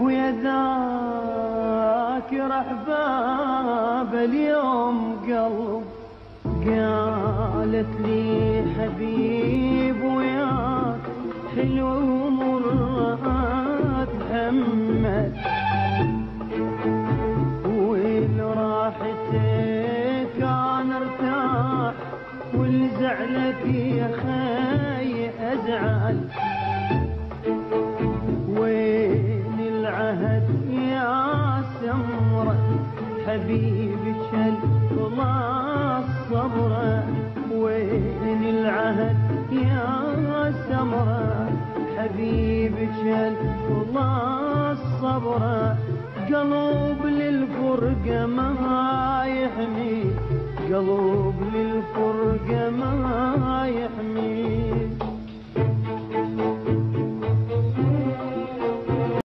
ويا ذاكر احباب اليوم قلب. قالت لي حبيب وياك حلو ومرات محمد. وين راحتك؟ أنا ارتاح والزعلك يا خي أزعل. حبيبي شل خلاص صبرة وين العهد يا سمرة حبيبي شل خلاص صبرة قلوب للفرقة ما يحمي. قلوب للفرقة ما